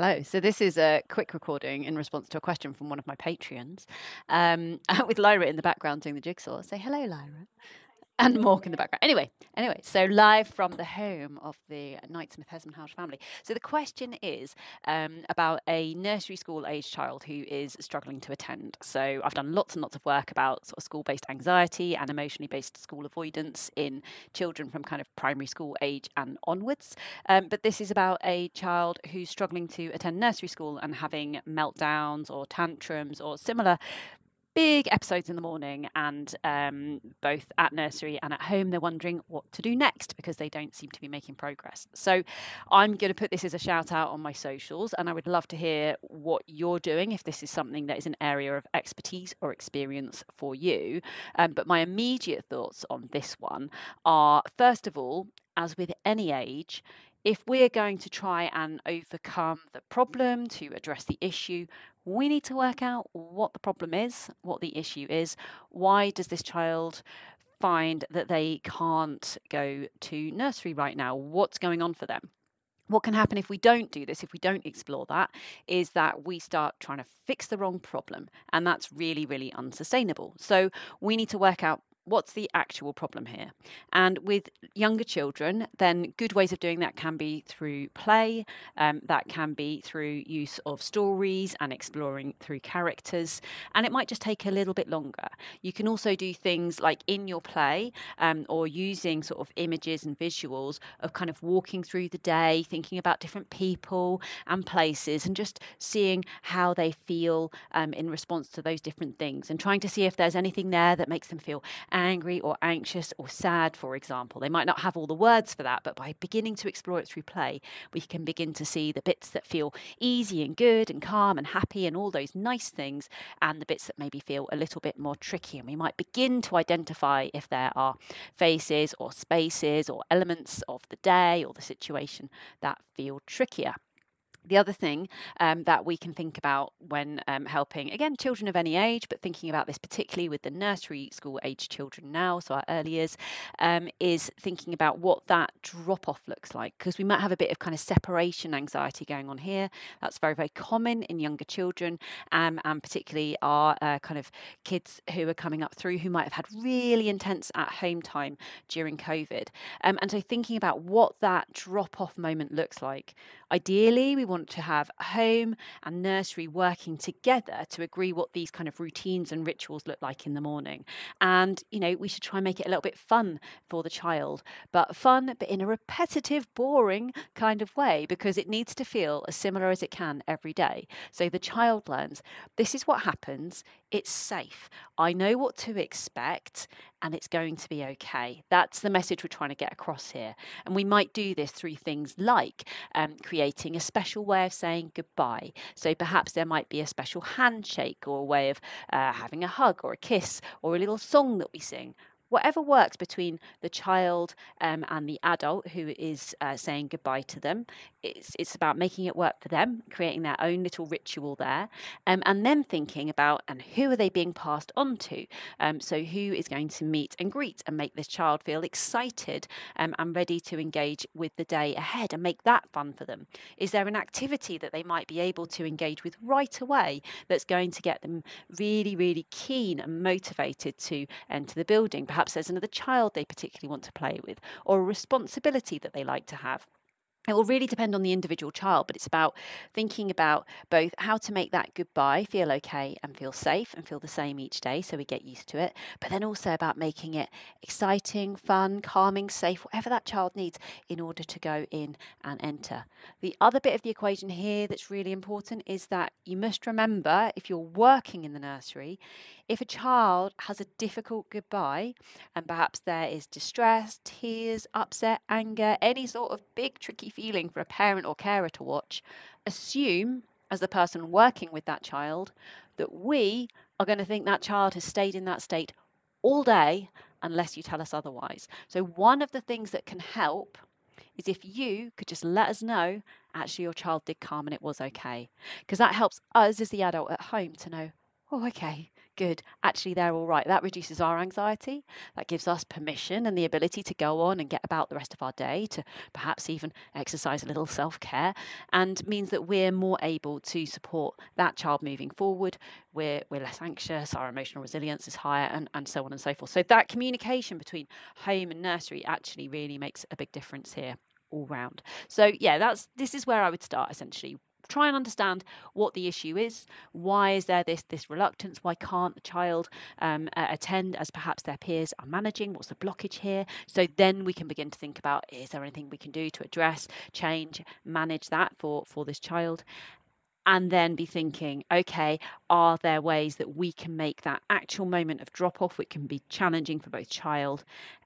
Hello. So this is a quick recording in response to a question from one of my Patreons, um, with Lyra in the background doing the jigsaw. Say hello, Lyra and Mork in the background. Anyway, anyway, so live from the home of the Knightsmith Hesmondhalgh family. So the question is um, about a nursery school age child who is struggling to attend. So I've done lots and lots of work about sort of school based anxiety and emotionally based school avoidance in children from kind of primary school age and onwards. Um, but this is about a child who's struggling to attend nursery school and having meltdowns or tantrums or similar big episodes in the morning, and um, both at nursery and at home, they're wondering what to do next because they don't seem to be making progress. So, I'm going to put this as a shout out on my socials, and I would love to hear what you're doing if this is something that is an area of expertise or experience for you. Um, but my immediate thoughts on this one are first of all, as with any age, if we're going to try and overcome the problem to address the issue, we need to work out what the problem is, what the issue is. Why does this child find that they can't go to nursery right now? What's going on for them? What can happen if we don't do this, if we don't explore that, is that we start trying to fix the wrong problem. And that's really, really unsustainable. So we need to work out what's the actual problem here? And with younger children, then good ways of doing that can be through play, um, that can be through use of stories and exploring through characters, and it might just take a little bit longer. You can also do things like in your play um, or using sort of images and visuals of kind of walking through the day, thinking about different people and places, and just seeing how they feel um, in response to those different things, and trying to see if there's anything there that makes them feel angry or anxious or sad, for example. They might not have all the words for that, but by beginning to explore it through play, we can begin to see the bits that feel easy and good and calm and happy and all those nice things, and the bits that maybe feel a little bit more tricky. And we might begin to identify if there are faces or spaces or elements of the day or the situation that feel trickier. The other thing um, that we can think about when um, helping, again, children of any age, but thinking about this particularly with the nursery school age children now, so our early years, um, is thinking about what that drop off looks like. Because we might have a bit of kind of separation anxiety going on here. That's very, very common in younger children, um, and particularly our uh, kind of kids who are coming up through who might have had really intense at home time during COVID. Um, and so thinking about what that drop off moment looks like. Ideally, we want want to have home and nursery working together to agree what these kind of routines and rituals look like in the morning. And, you know, we should try and make it a little bit fun for the child, but fun, but in a repetitive, boring kind of way, because it needs to feel as similar as it can every day. So the child learns this is what happens, it's safe. I know what to expect and it's going to be okay. That's the message we're trying to get across here. And we might do this through things like um, creating a special way of saying goodbye. So perhaps there might be a special handshake or a way of uh, having a hug or a kiss or a little song that we sing whatever works between the child um, and the adult who is uh, saying goodbye to them. It's, it's about making it work for them, creating their own little ritual there, um, and then thinking about and who are they being passed on to. Um, so, who is going to meet and greet and make this child feel excited um, and ready to engage with the day ahead and make that fun for them? Is there an activity that they might be able to engage with right away that's going to get them really, really keen and motivated to enter the building? Perhaps there's another child they particularly want to play with, or a responsibility that they like to have it will really depend on the individual child, but it's about thinking about both how to make that goodbye feel okay and feel safe and feel the same each day so we get used to it, but then also about making it exciting, fun, calming, safe, whatever that child needs in order to go in and enter. The other bit of the equation here that's really important is that you must remember if you're working in the nursery, if a child has a difficult goodbye and perhaps there is distress, tears, upset, anger, any sort of big tricky feeling for a parent or carer to watch, assume as the person working with that child that we are going to think that child has stayed in that state all day unless you tell us otherwise. So, one of the things that can help is if you could just let us know actually your child did calm and it was okay. Because that helps us as the adult at home to know, oh, okay, good. Actually, they're all right. That reduces our anxiety. That gives us permission and the ability to go on and get about the rest of our day, to perhaps even exercise a little self care, and means that we're more able to support that child moving forward. We're, we're less anxious, our emotional resilience is higher, and, and so on and so forth. So, that communication between home and nursery actually really makes a big difference here all round. So yeah, that's this is where I would start essentially try and understand what the issue is. Why is there this this reluctance? Why can't the child um, uh, attend as perhaps their peers are managing? What's the blockage here? So then we can begin to think about: is there anything we can do to address, change, manage that for for this child? and then be thinking, okay, are there ways that we can make that actual moment of drop off, which can be challenging for both child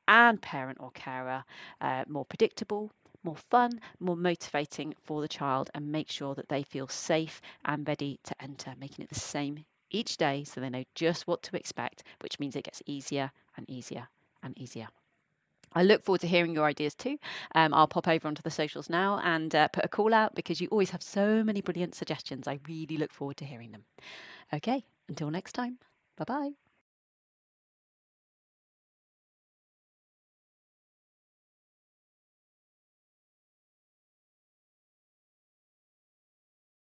and parent or carer, uh, more predictable, more fun, more motivating for the child, and make sure that they feel safe and ready to enter, making it the same each day so they know just what to expect, which means it gets easier and easier and easier. I look forward to hearing your ideas too. Um, I'll pop over onto the socials now and uh, put a call out because you always have so many brilliant suggestions. I really look forward to hearing them. Okay, until next time, bye bye.